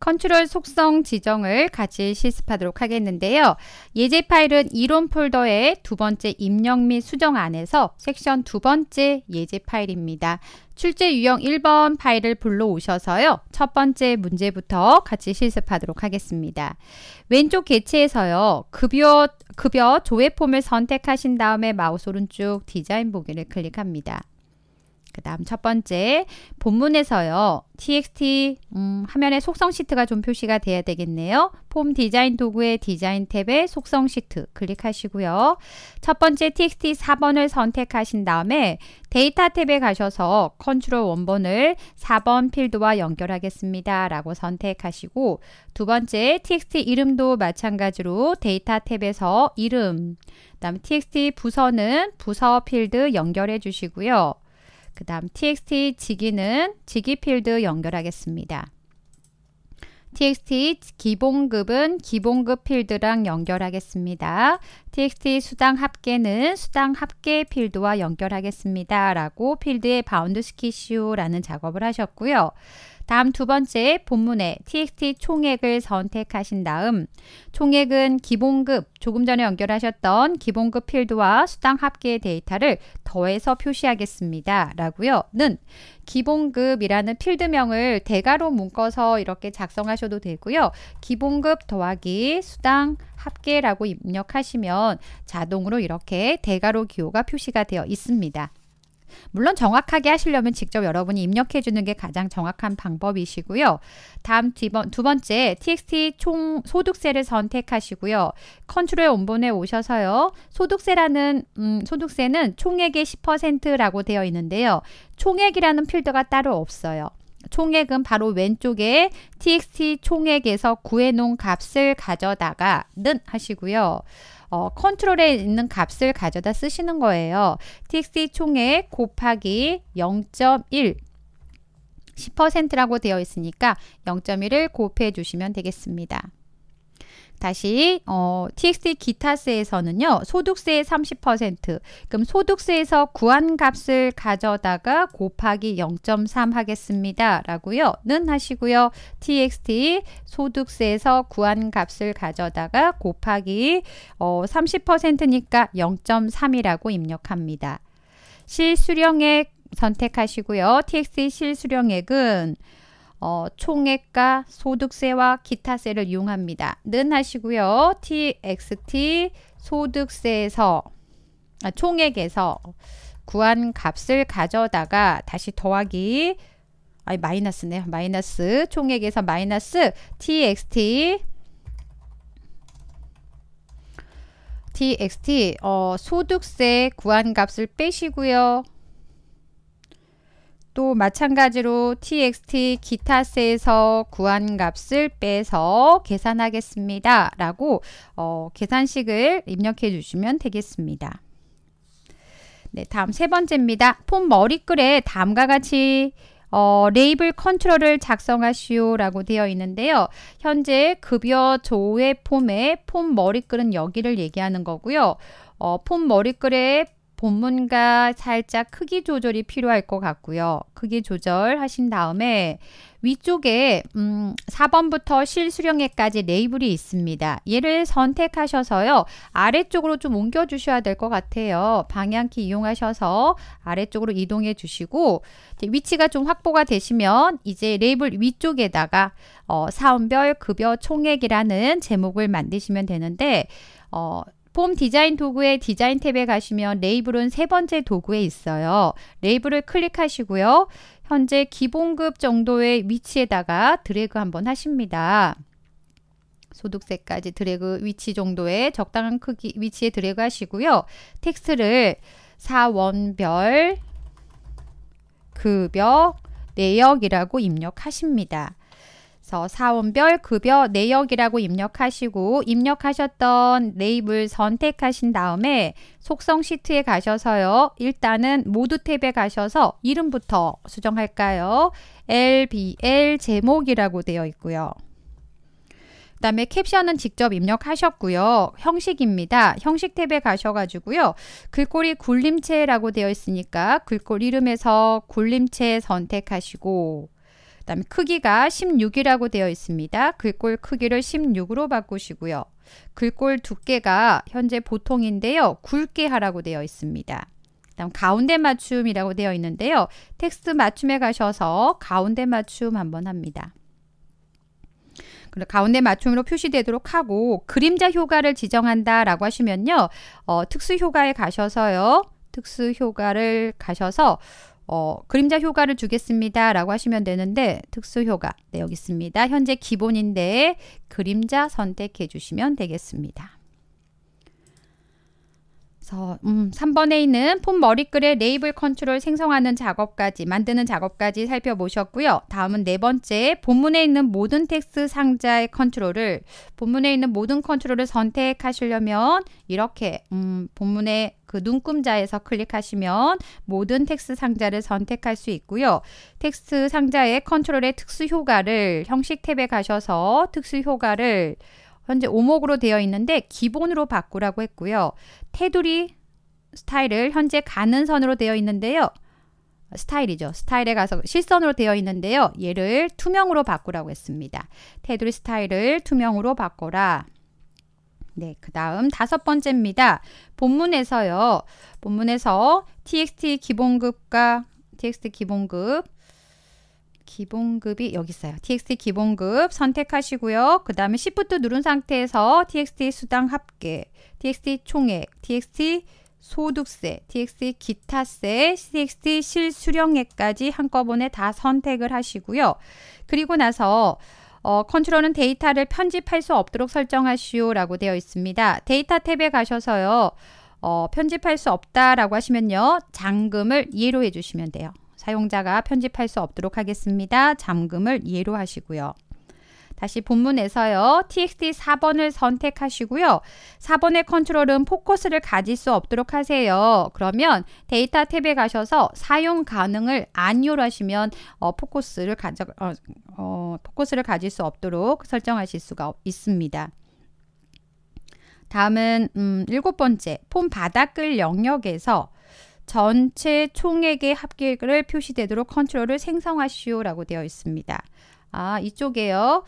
컨트롤 속성 지정을 같이 실습하도록 하겠는데요. 예제 파일은 이론 폴더의 두 번째 입력 및 수정 안에서 섹션 두 번째 예제 파일입니다. 출제 유형 1번 파일을 불러오셔서요. 첫 번째 문제부터 같이 실습하도록 하겠습니다. 왼쪽 개체에서요. 급여, 급여 조회 폼을 선택하신 다음에 마우스 오른쪽 디자인 보기를 클릭합니다. 그 다음 첫 번째 본문에서요. txt 음, 화면에 속성 시트가 좀 표시가 돼야 되겠네요. 폼 디자인 도구의 디자인 탭에 속성 시트 클릭하시고요. 첫 번째 txt 사번을 선택하신 다음에 데이터 탭에 가셔서 컨트롤 원본을 사번 필드와 연결하겠습니다. 라고 선택하시고 두 번째 txt 이름도 마찬가지로 데이터 탭에서 이름 그 다음 txt 부서는 부서 필드 연결해 주시고요. 그 다음 txt 직위는 직위 필드 연결하겠습니다. txt 기본급은 기본급 필드랑 연결하겠습니다. txt 수당 합계는 수당 합계 필드와 연결하겠습니다. 라고 필드에 바운드 시키시오라는 작업을 하셨고요. 다음 두 번째 본문에 txt 총액을 선택하신 다음 총액은 기본급 조금 전에 연결하셨던 기본급 필드와 수당 합계 데이터를 더해서 표시하겠습니다. 라고요. 는 기본급이라는 필드명을 대괄호 묶어서 이렇게 작성하셔도 되고요. 기본급 더하기 수당 합계라고 입력하시면 자동으로 이렇게 대괄호 기호가 표시가 되어 있습니다. 물론 정확하게 하시려면 직접 여러분이 입력해 주는 게 가장 정확한 방법이시고요. 다음 두 번째 txt 총 소득세를 선택하시고요. 컨트롤 원본에 오셔서요. 소득세라는 음, 소득세는 총액의 10%라고 되어 있는데요. 총액이라는 필드가 따로 없어요. 총액은 바로 왼쪽에 txt 총액에서 구해놓은 값을 가져다가 는 하시고요. 어, 컨트롤에 있는 값을 가져다 쓰시는 거예요. txt 총액 곱하기 0.1 10%라고 되어 있으니까 0.1을 곱해 주시면 되겠습니다. 다시 어, TXT 기타세에서는요. 소득세의 30% 그럼 소득세에서 구한 값을 가져다가 곱하기 0.3 하겠습니다. 라고요. 는 하시고요. TXT 소득세에서 구한 값을 가져다가 곱하기 어, 30%니까 0.3이라고 입력합니다. 실수령액 선택하시고요. TXT 실수령액은 어, 총액과 소득세와 기타세를 이용합니다. 는 하시고요. txt 소득세에서 아, 총액에서 구한 값을 가져다가 다시 더하기 아니 마이너스네요. 마이너스 총액에서 마이너스 txt txt 어, 소득세 구한 값을 빼시고요. 또 마찬가지로 txt 기타세에서 구한 값을 빼서 계산하겠습니다. 라고 어, 계산식을 입력해 주시면 되겠습니다. 네, 다음 세 번째입니다. 폼 머리글에 다음과 같이 어, 레이블 컨트롤을 작성하시오 라고 되어 있는데요. 현재 급여 조회 폼의 폼 머리글은 여기를 얘기하는 거고요. 어, 폼 머리글에 본문과 살짝 크기 조절이 필요할 것 같고요. 크기 조절하신 다음에 위쪽에 음, 4번부터 실수령액까지 레이블이 있습니다. 얘를 선택하셔서요. 아래쪽으로 좀 옮겨 주셔야 될 것 같아요. 방향키 이용하셔서 아래쪽으로 이동해 주시고 위치가 좀 확보가 되시면 이제 레이블 위쪽에다가 어, 사원별 급여 총액이라는 제목을 만드시면 되는데 어, 폼 디자인 도구의 디자인 탭에 가시면 레이블은 세 번째 도구에 있어요. 레이블을 클릭하시고요. 현재 기본급 정도의 위치에다가 드래그 한번 하십니다. 소득세까지 드래그 위치 정도의 적당한 크기 위치에 드래그 하시고요. 텍스트를 사원별 급여 내역이라고 입력하십니다. 그래서 사원별 급여 내역이라고 입력하시고 입력하셨던 레이블 선택하신 다음에 속성 시트에 가셔서요. 일단은 모두 탭에 가셔서 이름부터 수정할까요? LBL 제목이라고 되어 있고요. 그 다음에 캡션은 직접 입력하셨고요. 형식입니다. 형식 탭에 가셔가지고요. 글꼴이 굴림체라고 되어 있으니까 글꼴 이름에서 굴림체 선택하시고 그 다음에 크기가 16이라고 되어 있습니다. 글꼴 크기를 16으로 바꾸시고요. 글꼴 두께가 현재 보통인데요. 굵게 하라고 되어 있습니다. 다음 가운데 맞춤이라고 되어 있는데요. 텍스트 맞춤에 가셔서 가운데 맞춤 한번 합니다. 가운데 맞춤으로 표시되도록 하고 그림자 효과를 지정한다 라고 하시면요. 어, 특수 효과에 가셔서요. 특수 효과를 가셔서 어, 그림자 효과를 주겠습니다 라고 하시면 되는데 특수 효과 네 여기 있습니다. 현재 기본인데 그림자 선택해 주시면 되겠습니다. 그래서 음, 3번에 있는 폼 머리글의 레이블 컨트롤 생성하는 작업까지 만드는 작업까지 살펴보셨고요. 다음은 네 번째 본문에 있는 모든 텍스트 상자의 컨트롤을 본문에 있는 모든 컨트롤을 선택하시려면 이렇게 음, 본문의 그 눈금자에서 클릭하시면 모든 텍스트 상자를 선택할 수 있고요. 텍스트 상자의 컨트롤의 특수 효과를 형식 탭에 가셔서 특수 효과를 현재 오목으로 되어 있는데 기본으로 바꾸라고 했고요. 테두리 스타일을 현재 가는 선으로 되어 있는데요. 스타일이죠. 스타일에 가서 실선으로 되어 있는데요. 얘를 투명으로 바꾸라고 했습니다. 테두리 스타일을 투명으로 바꿔라. 네, 그 다음 다섯 번째입니다. 본문에서요. 본문에서 txt 기본급과 txt 기본급 기본급이 여기 있어요. txt 기본급 선택하시고요. 그 다음에 Shift 누른 상태에서 txt 수당 합계, txt 총액, txt 소득세, txt 기타세, txt 실수령액까지 한꺼번에 다 선택을 하시고요. 그리고 나서 어, 컨트롤은 데이터를 편집할 수 없도록 설정하시오 라고 되어 있습니다. 데이터 탭에 가셔서요. 어, 편집할 수 없다라고 하시면요. 잠금을 예로 해주시면 돼요. 사용자가 편집할 수 없도록 하겠습니다. 잠금을 예로 하시고요. 다시 본문에서요. txt 사번을 선택하시고요. 사번의 컨트롤은 포커스를 가질 수 없도록 하세요. 그러면 데이터 탭에 가셔서 사용 가능을 아니오로 하시면 어, 포커스를 가져 어, 어, 포커스를 가질 수 없도록 설정하실 수가 있습니다. 다음은 음, 일곱 번째 폼 바닥글 영역에서 전체 총액의 합계를 표시되도록 컨트롤을 생성하시오라고 되어 있습니다. 아, 이쪽에요.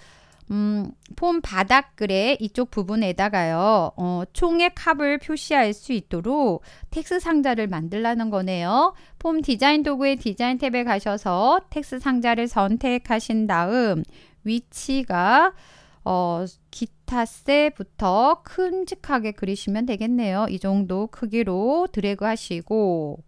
음, 폼 바닥글의 이쪽 부분에다가요, 어, 총액 합을 표시할 수 있도록 텍스 상자를 만들라는 거네요. 폼 디자인 도구의 디자인 탭에 가셔서 텍스 상자를 선택하신 다음 위치가 어, 기 타세부터 큼직하게 그리시면 되겠네요. 이 정도 크기로 드래그 하시고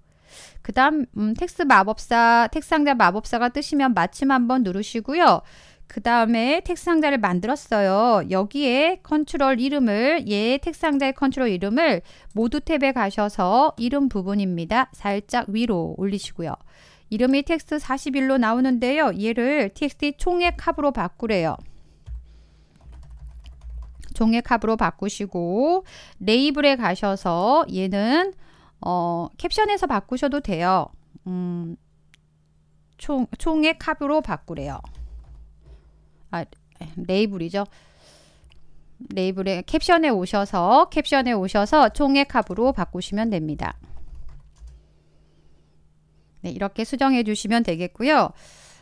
그 다음 음, 텍스 마법사, 텍스 상자 마법사가 뜨시면 마침 한번 누르시고요. 그 다음에 텍스 상자를 만들었어요. 여기에 컨트롤 이름을 얘 텍스 상자의 컨트롤 이름을 모두 탭에 가셔서 이름 부분입니다. 살짝 위로 올리시고요. 이름이 텍스트 41로 나오는데요. 얘를 txt 총액 합으로 바꾸래요. 총액합으로 바꾸시고 레이블에 가셔서 얘는 어, 캡션에서 바꾸셔도 돼요. 음, 총, 총액합으로 바꾸래요. 아, 레이블이죠. 레이블에 캡션에 오셔서 캡션에 오셔서 총액합으로 바꾸시면 됩니다. 네, 이렇게 수정해 주시면 되겠고요.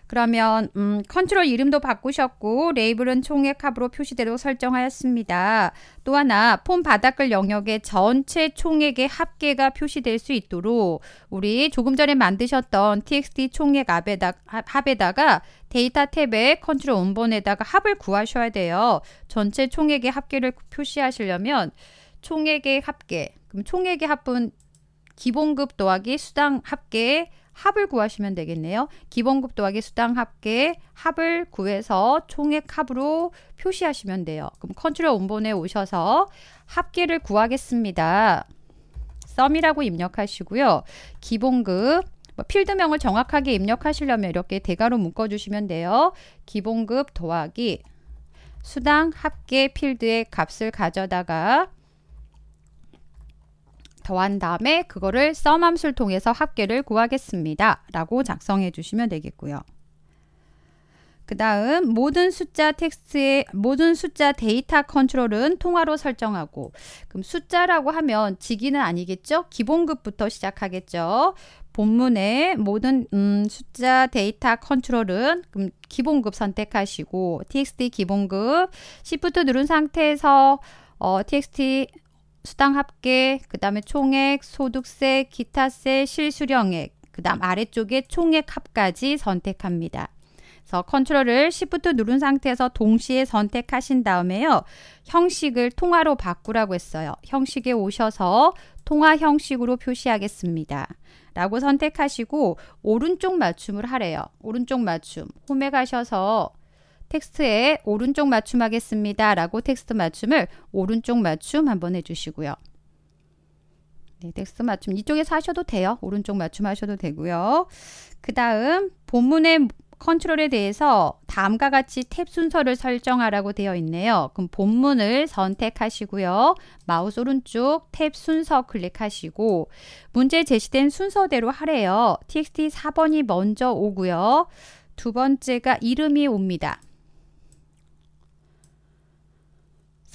그러면 음, 컨트롤 이름도 바꾸셨고 레이블은 총액 합으로 표시되도록 설정하였습니다. 또 하나 폼 바닥글 영역의 전체 총액의 합계가 표시될 수 있도록 우리 조금 전에 만드셨던 txt 총액 합에다, 합에다가 데이터 탭에 컨트롤 원본에다가 합을 구하셔야 돼요. 전체 총액의 합계를 표시하시려면 총액의 합계 그럼 총액의 합은 기본급 더하기 수당 합계 합을 구하시면 되겠네요. 기본급 더하기 수당 합계 합을 구해서 총액 합으로 표시하시면 돼요. 그럼 컨트롤 원본에 오셔서 합계를 구하겠습니다. 썸이라고 입력하시고요. 기본급 뭐 필드명을 정확하게 입력하시려면 이렇게 대괄호 묶어주시면 돼요. 기본급 더하기 수당 합계 필드의 값을 가져다가 더한 다음에 그거를 sum 함수를 통해서 합계를 구하겠습니다. 라고 작성해 주시면 되겠고요. 그 다음 모든 숫자 텍스트의 모든 숫자 데이터 컨트롤은 통화로 설정하고 그럼 숫자라고 하면 직위는 아니겠죠? 기본급부터 시작하겠죠. 본문의 모든 음, 숫자 데이터 컨트롤은 음, 기본급 선택하시고 txt 기본급 Shift 누른 상태에서 어, txt 수당 합계, 그 다음에 총액, 소득세, 기타세, 실수령액, 그 다음 아래쪽에 총액 합까지 선택합니다. 그래서 컨트롤을 Shift 누른 상태에서 동시에 선택하신 다음에요. 형식을 통화로 바꾸라고 했어요. 형식에 오셔서 통화 형식으로 표시하겠습니다. 라고 선택하시고 오른쪽 맞춤을 하래요. 오른쪽 맞춤. 홈에 가셔서 텍스트에 오른쪽 맞춤 하겠습니다. 라고 텍스트 맞춤을 오른쪽 맞춤 한번 해주시고요. 네, 텍스트 맞춤 이쪽에서 하셔도 돼요. 오른쪽 맞춤 하셔도 되고요. 그 다음 본문의 컨트롤에 대해서 다음과 같이 탭 순서를 설정하라고 되어 있네요. 그럼 본문을 선택하시고요. 마우스 오른쪽 탭 순서 클릭하시고 문제 제시된 순서대로 하래요. txt 사번이 먼저 오고요. 두 번째가 이름이 옵니다.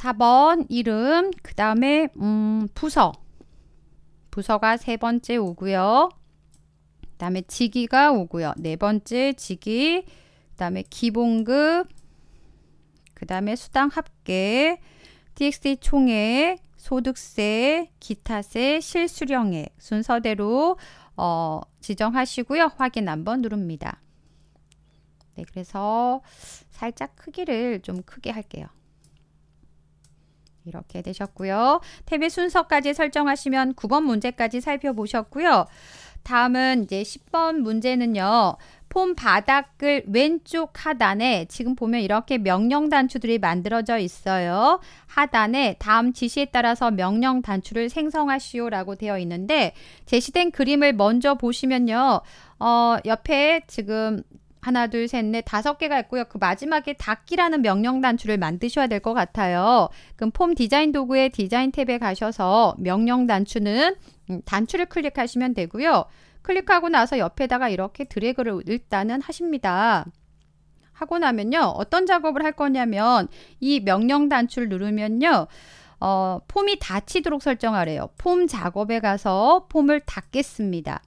4번 이름, 그 다음에 음, 부서. 부서가 세 번째 오고요. 그 다음에 직위가 오고요. 네 번째 직위, 그 다음에 기본급, 그 다음에 수당 합계, TXT 총액, 소득세, 기타세, 실수령액 순서대로 어, 지정하시고요. 확인 한번 누릅니다. 네, 그래서 살짝 크기를 좀 크게 할게요. 이렇게 되셨고요. 탭의 순서까지 설정하시면 9번 문제까지 살펴보셨고요. 다음은 이제 10번 문제는요. 폼 바닥글 왼쪽 하단에 지금 보면 이렇게 명령 단추들이 만들어져 있어요. 하단에 다음 지시에 따라서 명령 단추를 생성하시오 라고 되어 있는데 제시된 그림을 먼저 보시면요. 어, 옆에 지금 하나, 둘, 셋, 넷, 다섯 개가 있고요. 그 마지막에 닫기라는 명령 단추를 만드셔야 될 것 같아요. 그럼 폼 디자인 도구의 디자인 탭에 가셔서 명령 단추는 음, 단추를 클릭하시면 되고요. 클릭하고 나서 옆에다가 이렇게 드래그를 일단은 하십니다. 하고 나면요. 어떤 작업을 할 거냐면 이 명령 단추를 누르면요. 어, 폼이 닫히도록 설정하래요. 폼 작업에 가서 폼을 닫겠습니다.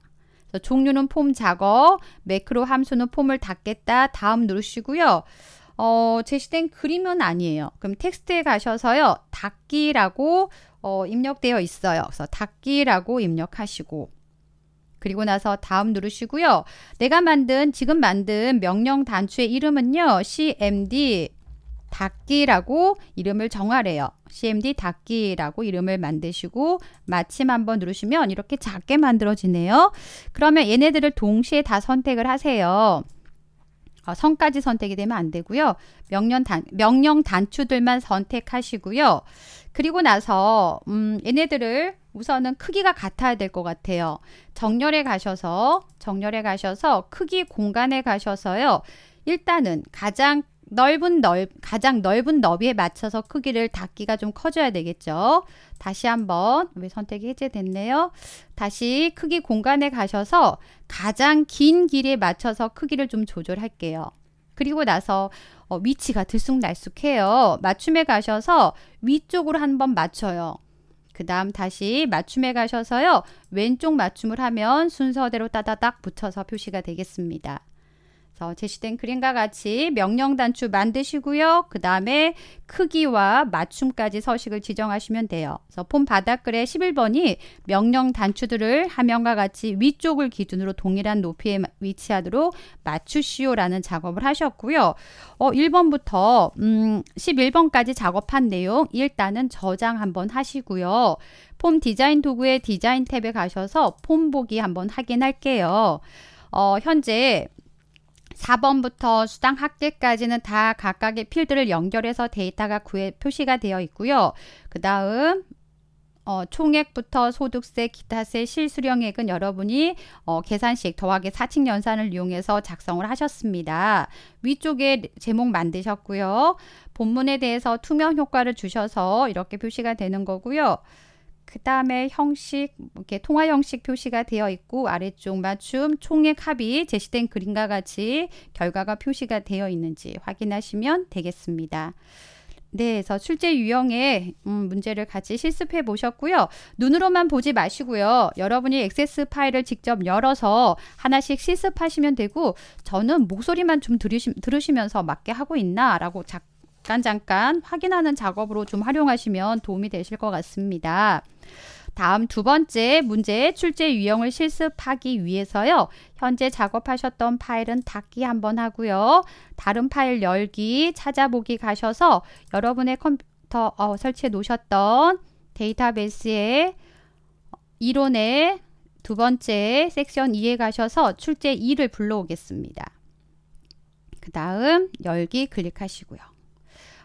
종류는 폼 작업, 매크로 함수는 폼을 닫겠다. 다음 누르시고요. 어, 제시된 그림은 아니에요. 그럼 텍스트에 가셔서요. 닫기라고 어, 입력되어 있어요. 그래서 닫기라고 입력하시고 그리고 나서 다음 누르시고요. 내가 만든 지금 만든 명령 단추의 이름은요. cmd 닫기라고 이름을 정하래요. cmd 닫기라고 이름을 만드시고 마침 한번 누르시면 이렇게 작게 만들어지네요. 그러면 얘네들을 동시에 다 선택을 하세요. 어, 성까지 선택이 되면 안 되고요. 명령, 단, 명령 단추들만 선택하시고요. 그리고 나서 음, 얘네들을 우선은 크기가 같아야 될 것 같아요. 정렬에 가셔서 정렬에 가셔서 크기 공간에 가셔서요. 일단은 가장 넓은 넓 가장 넓은 너비에 맞춰서 크기를 닫기가 좀 커져야 되겠죠. 다시 한번 왜 선택이 해제됐네요. 다시 크기 공간에 가셔서 가장 긴 길이에 맞춰서 크기를 좀 조절할게요. 그리고 나서 어, 위치가 들쑥날쑥해요. 맞춤에 가셔서 위쪽으로 한번 맞춰요. 그 다음 다시 맞춤에 가셔서요. 왼쪽 맞춤을 하면 순서대로 따다닥 붙여서 표시가 되겠습니다. 그래서 제시된 그림과 같이 명령 단추 만드시고요. 그 다음에 크기와 맞춤까지 서식을 지정하시면 돼요. 그래서 폼 바닥글의 11번이 명령 단추들을 화면과 같이 위쪽을 기준으로 동일한 높이에 위치하도록 맞추시오라는 작업을 하셨고요. 어, 1번부터 음, 11번까지 작업한 내용 일단은 저장 한번 하시고요. 폼 디자인 도구의 디자인 탭에 가셔서 폼 보기 한번 확인할게요. 어, 현재 4번부터 수당 학계까지는 다 각각의 필드를 연결해서 데이터가 구해 표시가 되어 있고요. 그 다음 어, 총액부터 소득세, 기타세, 실수령액은 여러분이 어, 계산식 더하기 사칙 연산을 이용해서 작성을 하셨습니다. 위쪽에 제목 만드셨고요. 본문에 대해서 투명 효과를 주셔서 이렇게 표시가 되는 거고요. 그 다음에 형식 이렇게 통화 형식 표시가 되어 있고 아래쪽 맞춤 총액 합이 제시된 그림과 같이 결과가 표시가 되어 있는지 확인하시면 되겠습니다. 네, 그래서 출제 유형의 음, 문제를 같이 실습해 보셨고요. 눈으로만 보지 마시고요. 여러분이 액세스 파일을 직접 열어서 하나씩 실습하시면 되고 저는 목소리만 좀 들으시, 들으시면서 맞게 하고 있나라고 잠깐 잠깐 확인하는 작업으로 좀 활용하시면 도움이 되실 것 같습니다. 다음 두 번째 문제 출제 유형을 실습하기 위해서요. 현재 작업하셨던 파일은 닫기 한번 하고요. 다른 파일 열기, 찾아보기 가셔서 여러분의 컴퓨터 어, 설치해 놓으셨던 데이터베이스에 이론의 두 번째 섹션 2에 가셔서 출제 2를 불러오겠습니다. 그 다음 열기 클릭하시고요.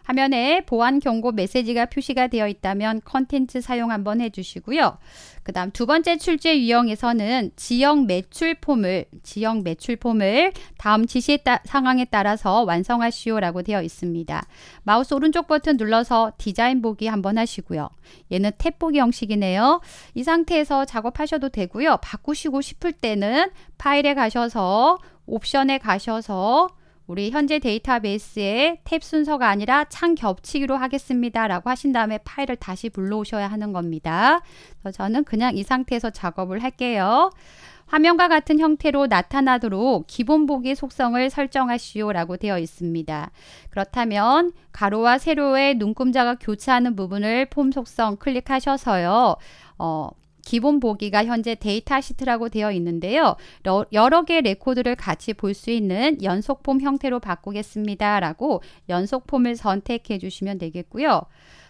화면에 보안 경고 메시지가 표시가 되어 있다면 컨텐츠 사용 한번 해주시고요. 그 다음 두 번째 출제 유형에서는 지역 매출 폼을 지역 매출 폼을 다음 지시 따, 상황에 따라서 완성하시오라고 되어 있습니다. 마우스 오른쪽 버튼 눌러서 디자인 보기 한번 하시고요. 얘는 탭 보기 형식이네요. 이 상태에서 작업하셔도 되고요. 바꾸시고 싶을 때는 파일에 가셔서 옵션에 가셔서 우리 현재 데이터베이스의 탭 순서가 아니라 창 겹치기로 하겠습니다. 라고 하신 다음에 파일을 다시 불러오셔야 하는 겁니다. 그래서 저는 그냥 이 상태에서 작업을 할게요. 화면과 같은 형태로 나타나도록 기본 보기 속성을 설정하시오 라고 되어 있습니다. 그렇다면 가로와 세로의 눈금자가 교차하는 부분을 폼 속성 클릭하셔서요. 어, 기본 보기가 현재 데이터 시트라고 되어 있는데요. 여러 개의 레코드를 같이 볼 수 있는 연속 폼 형태로 바꾸겠습니다. 라고 연속 폼을 선택해 주시면 되겠고요.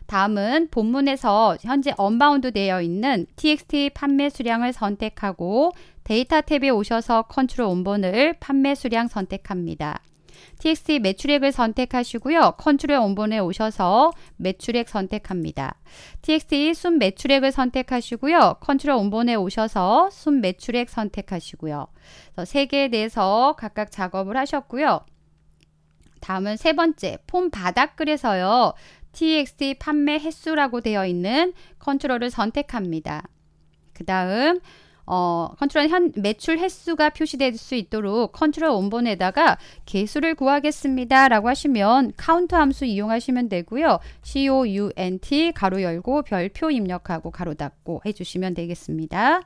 다음은 본문에서 현재 unbound 되어 있는 txt 판매 수량을 선택하고 데이터 탭에 오셔서 컨트롤 원본을 판매 수량 선택합니다. TXT 매출액을 선택하시고요. 컨트롤 원본에 오셔서 매출액 선택합니다. TXT 순 매출액을 선택하시고요. 컨트롤 원본에 오셔서 순 매출액 선택하시고요. 세 개에 대해서 각각 작업을 하셨고요. 다음은 세 번째 폼 바닥글에서요. TXT 판매 횟수라고 되어 있는 컨트롤을 선택합니다. 그 다음 어, 컨트롤 현 매출 횟수가 표시될 수 있도록 컨트롤 원본에다가 개수를 구하겠습니다. 라고 하시면 카운트 함수 이용하시면 되고요. count 가로 열고 별표 입력하고 가로 닫고 해주시면 되겠습니다.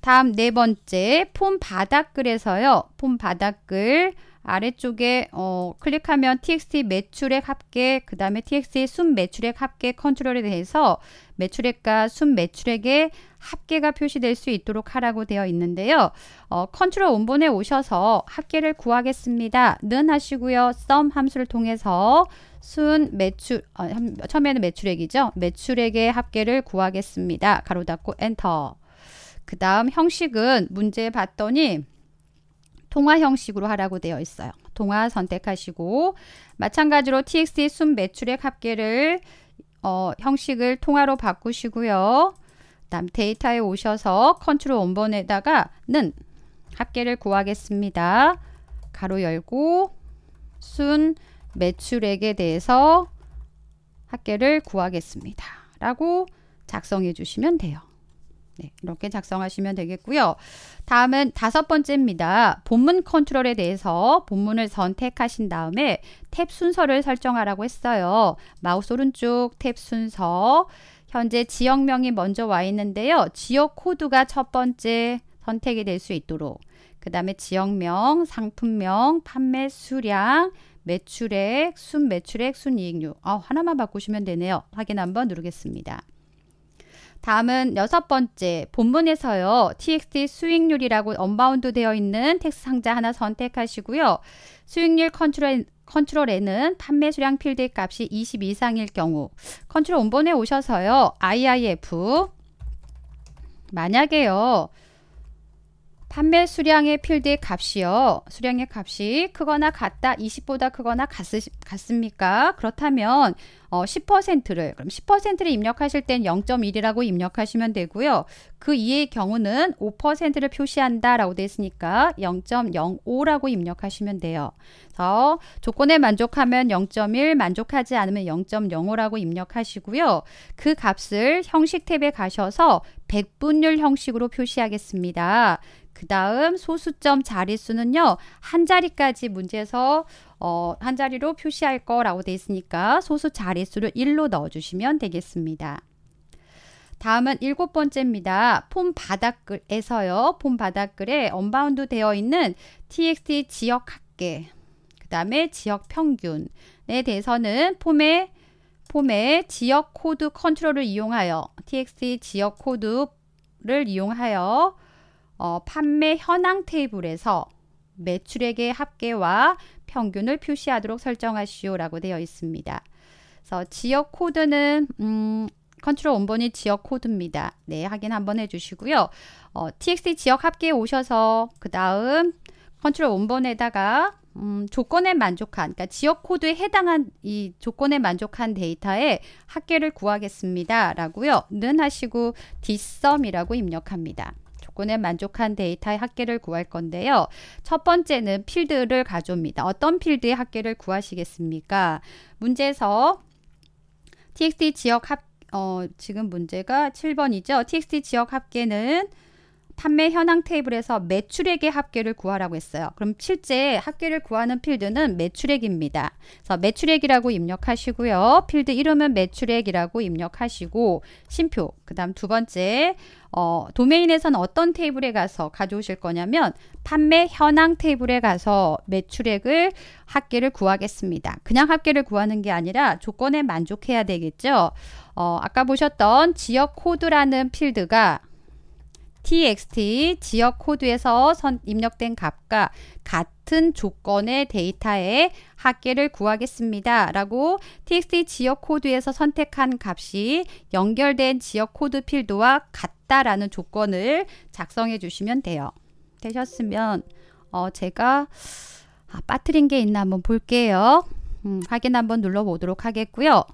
다음 네 번째 폼 바닥글에서요. 폼 바닥글 아래쪽에 어, 클릭하면 txt 매출액 합계 그 다음에 txt 순 매출액 합계 컨트롤에 대해서 매출액과 순 매출액의 합계가 표시될 수 있도록 하라고 되어 있는데요. 어, 컨트롤 원본에 오셔서 합계를 구하겠습니다. 는 하시고요. sum 함수를 통해서 순 매출 어, 처음에는 매출액이죠. 매출액의 합계를 구하겠습니다. 가로 닫고 엔터. 그 다음 형식은 문제 봤더니 통화 형식으로 하라고 되어 있어요. 통화 선택하시고 마찬가지로 txt 순 매출액 합계를 어, 형식을 통화로 바꾸시고요. 다음 데이터에 오셔서 컨트롤 원본에다가는 합계를 구하겠습니다. 가로 열고 순 매출액에 대해서 합계를 구하겠습니다. 라고 작성해 주시면 돼요. 네, 이렇게 작성하시면 되겠고요. 다음은 다섯 번째입니다. 본문 컨트롤에 대해서 본문을 선택하신 다음에 탭 순서를 설정하라고 했어요. 마우스 오른쪽 탭 순서 현재 지역명이 먼저 와 있는데요. 지역 코드가 첫 번째 선택이 될 수 있도록 그 다음에 지역명, 상품명, 판매 수량, 매출액, 순매출액, 순이익률 어, 하나만 바꾸시면 되네요. 확인 한번 누르겠습니다. 다음은 여섯 번째 본문에서요. txt 수익률이라고 unbound 되어 있는 텍스트 상자 하나 선택하시고요. 수익률 컨트롤 컨트롤에는 판매 수량 필드 값이 20 이상일 경우 컨트롤 원본에 오셔서요. IIF 만약에요. 판매 수량의 필드의 값이요. 수량의 값이 크거나 같다, 20보다 크거나 같, 같습니까? 그렇다면 어, 10%를 그럼 10%를 입력하실 땐 0.1이라고 입력하시면 되고요. 그 이의 경우는 5%를 표시한다라고 되어 있으니까 0.05라고 입력하시면 돼요. 그래서 조건에 만족하면 0.1, 만족하지 않으면 0.05라고 입력하시고요. 그 값을 형식 탭에 가셔서 백분율 형식으로 표시하겠습니다. 그 다음 소수점 자릿수는요. 한 자리까지 문제에서 어, 한 자리로 표시할 거라고 되어 있으니까 소수 자릿수를 1로 넣어주시면 되겠습니다. 다음은 일곱 번째입니다. 폼 바닥글에서요. 폼 바닥글에 언바운드 되어 있는 txt 지역 합계, 그 다음에 지역 평균에 대해서는 폼의 폼의 지역 코드 컨트롤을 이용하여 txt 지역 코드를 이용하여 어, 판매 현황 테이블에서 매출액의 합계와 평균을 표시하도록 설정하시오라고 되어 있습니다. 그래서 지역 코드는 음, 컨트롤 원본이 지역 코드입니다. 네, 확인 한번 해주시고요. 어, txt 지역 합계에 오셔서 그 다음 컨트롤 원본에다가 음, 조건에 만족한, 그러니까 지역 코드에 해당한 이 조건에 만족한 데이터의 합계를 구하겠습니다. 라고요. 는 하시고 dsum이라고 입력합니다. 조건에 만족한 데이터의 합계를 구할 건데요. 첫 번째는 필드를 가져옵니다. 어떤 필드의 합계를 구하시겠습니까? 문제에서 txt 지역 합 어, 지금 문제가 7번이죠. txt 지역 합계는 판매 현황 테이블에서 매출액의 합계를 구하라고 했어요. 그럼 실제 합계를 구하는 필드는 매출액입니다. 그래서 매출액이라고 입력하시고요. 필드 이름은 매출액이라고 입력하시고 심표 그 다음 두 번째 어, 도메인에서는 어떤 테이블에 가서 가져오실 거냐면 판매 현황 테이블에 가서 매출액을 합계를 구하겠습니다. 그냥 합계를 구하는 게 아니라 조건에 만족해야 되겠죠. 어, 아까 보셨던 지역 코드라는 필드가 txt 지역 코드에서 선, 입력된 값과 같은 조건의 데이터의 합계를 구하겠습니다. 라고 txt 지역 코드에서 선택한 값이 연결된 지역 코드 필드와 같다라는 조건을 작성해 주시면 돼요. 되셨으면 어, 제가 아, 빠뜨린 게 있나 한번 볼게요. 음, 확인 한번 눌러보도록 하겠고요.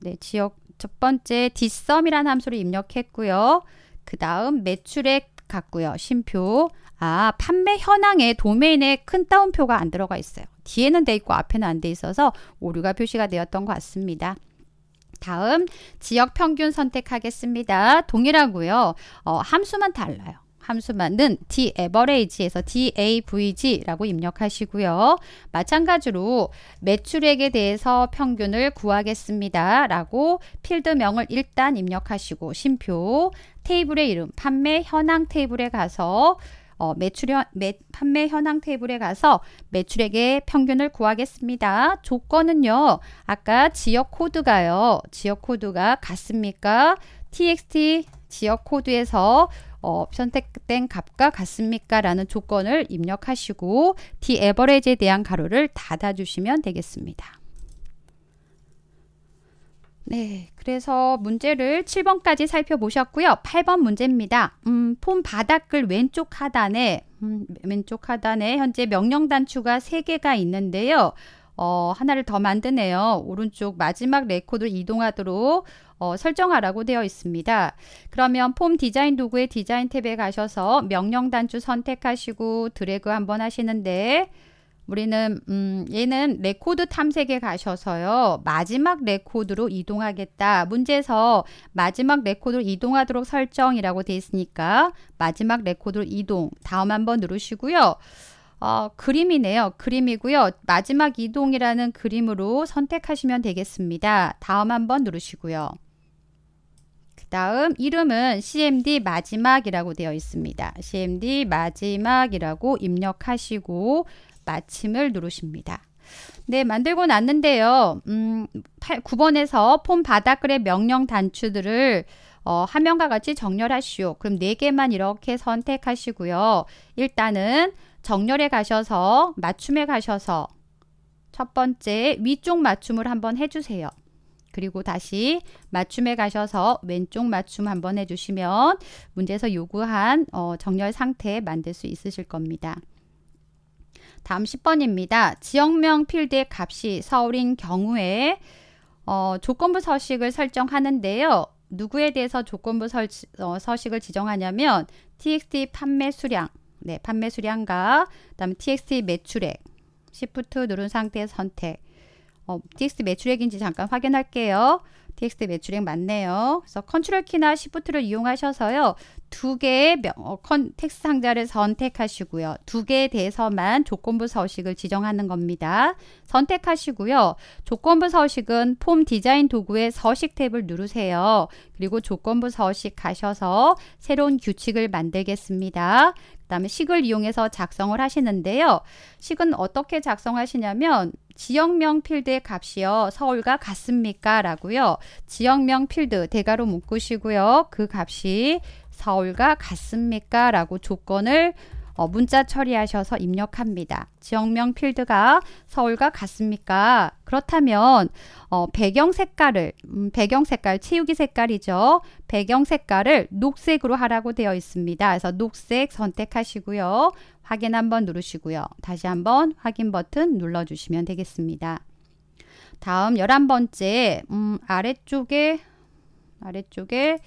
네, 지역 첫 번째 dsum이라는 함수를 입력했고요. 그 다음 매출액 같고요. 심표. 아, 판매 현황에 도메인에 큰 따옴표가 안 들어가 있어요. 뒤에는 돼 있고 앞에는 안 돼 있어서 오류가 표시가 되었던 것 같습니다. 다음 지역 평균 선택하겠습니다. 동일하고요. 어, 함수만 달라요. 함수만은 daverage에서 davg라고 입력하시고요. 마찬가지로 매출액에 대해서 평균을 구하겠습니다. 라고 필드명을 일단 입력하시고 쉼표 테이블의 이름 판매 현황 테이블에 가서 어, 매출 매, 판매 현황 테이블에 가서 매출액의 평균을 구하겠습니다. 조건은요. 아까 지역 코드가요. 지역 코드가 같습니까? txt 지역 코드에서 어, 선택된 값과 같습니까? 라는 조건을 입력하시고 d 에버레지에 대한 가로를 닫아주시면 되겠습니다. 네, 그래서 문제를 7번까지 살펴보셨고요. 8번 문제입니다. 음, 폼 바닥글 왼쪽 하단에 음, 왼쪽 하단에 현재 명령 단추가 3개가 있는데요. 어, 하나를 더 만드네요. 오른쪽 마지막 레코드 이동하도록 어, 설정하라고 되어 있습니다. 그러면 폼 디자인 도구의 디자인 탭에 가셔서 명령 단추 선택하시고 드래그 한번 하시는데 우리는 음, 얘는 레코드 탐색에 가셔서요. 마지막 레코드로 이동하겠다. 문제에서 마지막 레코드로 이동하도록 설정이라고 되어 있으니까 마지막 레코드로 이동. 다음 한번 누르시고요. 어, 그림이네요. 그림이고요. 마지막 이동이라는 그림으로 선택하시면 되겠습니다. 다음 한번 누르시고요. 그 다음 이름은 CMD 마지막이라고 되어 있습니다. CMD 마지막이라고 입력하시고 마침을 누르십니다. 네, 만들고 났는데요. 음, 8, 9번에서 폼 바닥글의 명령 단추들을 어, 화면과 같이 정렬하시오. 그럼 4개만 이렇게 선택하시고요. 일단은 정렬에 가셔서 맞춤에 가셔서 첫 번째 위쪽 맞춤을 한번 해주세요. 그리고 다시 맞춤에 가셔서 왼쪽 맞춤 한번 해주시면 문제에서 요구한 어, 정렬 상태 만들 수 있으실 겁니다. 다음 10번입니다. 지역명 필드의 값이 서울인 경우에 어, 조건부 서식을 설정하는데요. 누구에 대해서 조건부 설, 어, 서식을 지정하냐면 txt 판매 수량, 네, 판매 수량과 그다음에 txt 매출액, 시프트 누른 상태의 선택, 어, TXT 매출액인지 잠깐 확인할게요. TXT 매출액 맞네요. 그래서 컨트롤 키나 시프트를 이용하셔서요. 두 개의 명, 어, 컨, 텍스트 상자를 선택하시고요. 두 개에 대해서만 조건부 서식을 지정하는 겁니다. 선택하시고요. 조건부 서식은 폼 디자인 도구의 서식 탭을 누르세요. 그리고 조건부 서식 가셔서 새로운 규칙을 만들겠습니다. 그 다음에 식을 이용해서 작성을 하시는데요. 식은 어떻게 작성하시냐면 지역명 필드의 값이요. 서울과 같습니까? 라고요. 지역명 필드 대괄호 묶으시고요. 그 값이 서울과 같습니까? 라고 조건을 어, 문자 처리하셔서 입력합니다. 지역명 필드가 서울과 같습니까? 그렇다면 어, 배경 색깔을 음, 배경 색깔 채우기 색깔이죠. 배경 색깔을 녹색으로 하라고 되어 있습니다. 그래서 녹색 선택하시고요. 확인 한번 누르시고요. 다시 한번 확인 버튼 눌러주시면 되겠습니다. 다음 11번째 음, 아래쪽에 아래쪽에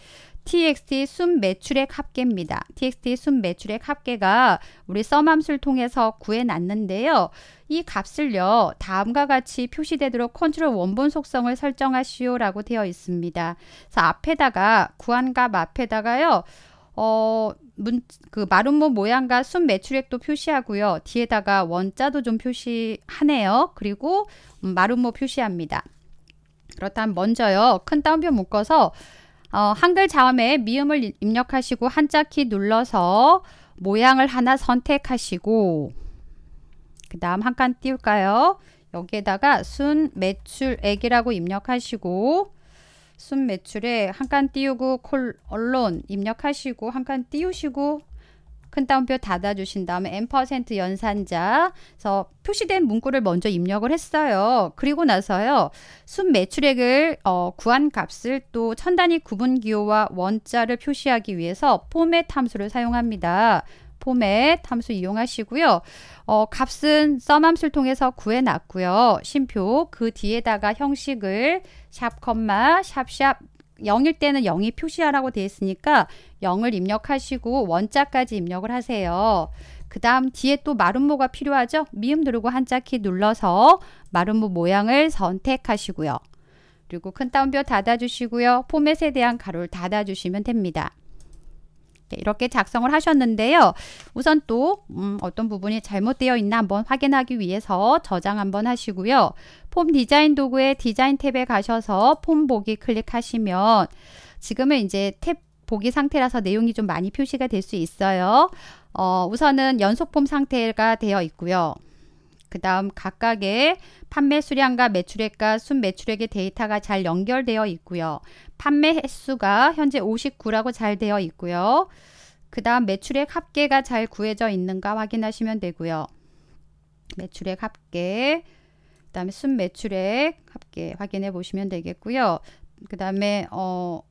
TXT 순 매출액 합계입니다. TXT 순 매출액 합계가 우리 썸함수를 통해서 구해놨는데요. 이 값을요. 다음과 같이 표시되도록 컨트롤 원본 속성을 설정하시오 라고 되어 있습니다. 그래서 앞에다가 구한 값 앞에다가요. 어, 문, 그 마름모 모양과 순 매출액도 표시하고요. 뒤에다가 원자도 좀 표시하네요. 그리고 음, 마름모 표시합니다. 그렇다면 먼저요. 큰 따옴표 묶어서 어, 한글 자음에 미음을 입력하시고 한자 키 눌러서 모양을 하나 선택하시고 그 다음 한 칸 띄울까요? 여기에다가 순 매출액이라고 입력하시고 순 매출에 한 칸 띄우고 콜 언론 입력하시고 한 칸 띄우시고 큰 따옴표 닫아주신 다음에 n% 연산자 그래서 표시된 문구를 먼저 입력을 했어요. 그리고 나서요. 순 매출액을 어, 구한 값을 또 천 단위 구분 기호와 원자를 표시하기 위해서 포맷 함수를 사용합니다. 포맷 함수 이용하시고요. 어, 값은 썸함수를 통해서 구해놨고요. 쉼표 그 뒤에다가 형식을 샵 컴마 샵샵 0일 때는 0이 표시하라고 되어 있으니까 0을 입력하시고 원자까지 입력을 하세요. 그 다음 뒤에 또 마름모가 필요하죠? 미음 누르고 한자 키 눌러서 마름모 모양을 선택하시고요. 그리고 큰 따옴표 닫아주시고요. 포맷에 대한 가로를 닫아주시면 됩니다. 네, 이렇게 작성을 하셨는데요. 우선 또 음, 어떤 부분이 잘못되어 있나 한번 확인하기 위해서 저장 한번 하시고요. 폼 디자인 도구의 디자인 탭에 가셔서 폼 보기 클릭하시면 지금은 이제 탭 보기 상태라서 내용이 좀 많이 표시가 될 수 있어요. 어, 우선은 연속 폼 상태가 되어 있고요. 그 다음 각각의 판매 수량과 매출액과 순 매출액의 데이터가 잘 연결되어 있고요. 판매 횟수가 현재 59라고 잘 되어 있고요. 그 다음 매출액 합계가 잘 구해져 있는가 확인하시면 되고요. 매출액 합계, 그 다음에 순 매출액 합계 확인해 보시면 되겠고요. 그 다음에 어,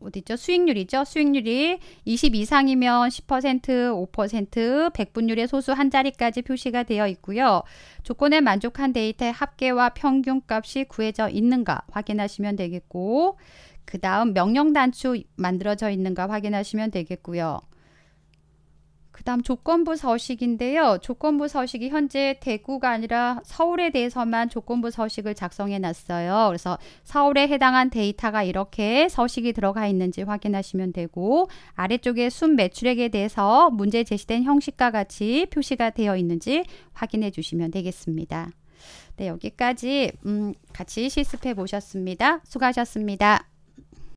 어디죠? 수익률이죠. 수익률이 20 이상이면 10%, 5%, 백분율의 소수 한 자리까지 표시가 되어 있고요. 조건에 만족한 데이터의 합계와 평균값이 구해져 있는가 확인하시면 되겠고 그 다음 명령 단추 만들어져 있는가 확인하시면 되겠고요. 그 다음 조건부 서식인데요. 조건부 서식이 현재 대구가 아니라 서울에 대해서만 조건부 서식을 작성해 놨어요. 그래서 서울에 해당한 데이터가 이렇게 서식이 들어가 있는지 확인하시면 되고 아래쪽에 순 매출액에 대해서 문제 제시된 형식과 같이 표시가 되어 있는지 확인해 주시면 되겠습니다. 네, 여기까지 음, 같이 실습해 보셨습니다. 수고하셨습니다.